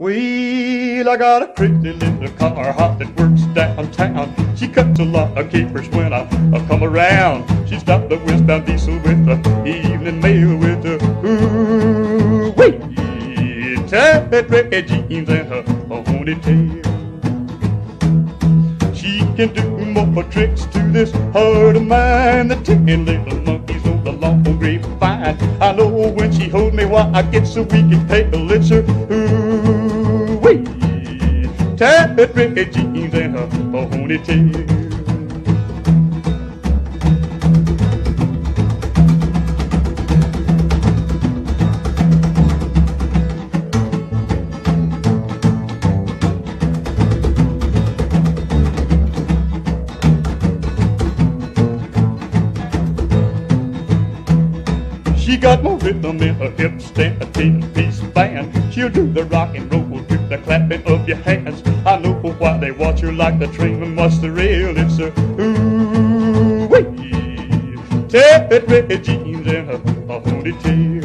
Well, I got a crazy little car hop that works downtown. She cuts a lot of capers when I, I come around. She's got the westbound diesel with the evening mail with the ooh wait, tight red jeans and her ponytail. She can do more tricks to this heart of mine. The ten little monkeys on the long grapevine. I know when she holds me, why I get so weak and pale. It's her ooh tight red jeans and her ponytail. She got more rhythm in her hips than a ten-piece band. She'll do the rock and roll the clapping of your hands. I know for why they watch her like the train watch the rail. It's a ooh wee, ted red jeans and her a ponytail.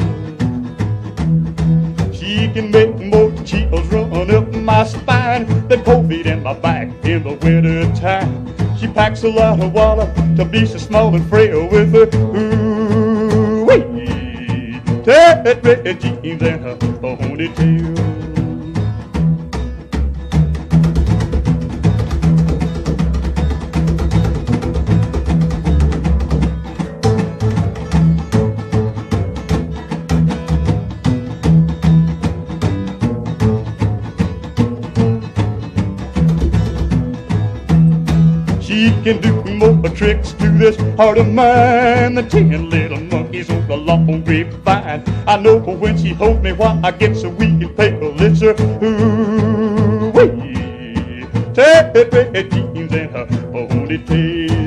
She can make more chills run up my spine than COVID in my back in the winter time. She packs a lot of water to be so small and frail with her ooh wee, ted red jeans and her ponytail. She can do more tricks to this heart of mine than ten little monkeys on the long grapevine. I know when she holds me why I get so weak and pale. It's her ooh wee, red jeans and her ponytail.